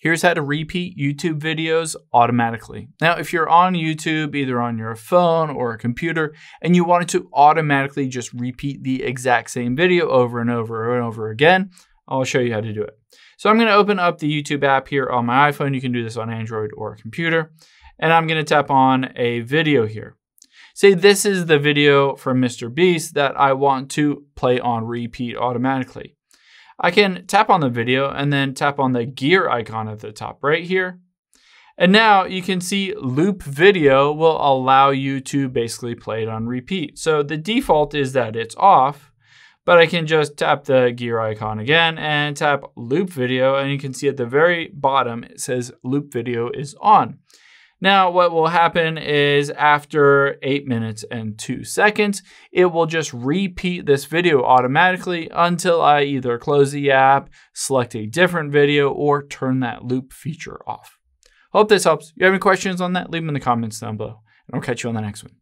Here's how to repeat YouTube videos automatically. Now, if you're on YouTube, either on your phone or a computer, and you wanted to automatically just repeat the exact same video over and over and over again, I'll show you how to do it. So I'm gonna open up the YouTube app here on my iPhone. You can do this on Android or a computer. And I'm gonna tap on a video here. Say this is the video from Mr. Beast that I want to play on repeat automatically. I can tap on the video and then tap on the gear icon at the top right here. And now you can see loop video will allow you to basically play it on repeat. So the default is that it's off, but I can just tap the gear icon again and tap loop video. And you can see at the very bottom, it says loop video is on. Now, what will happen is after 8 minutes and 2 seconds, it will just repeat this video automatically until I either close the app, select a different video, or turn that loop feature off. Hope this helps. If you have any questions on that, leave them in the comments down below, and I'll catch you on the next one.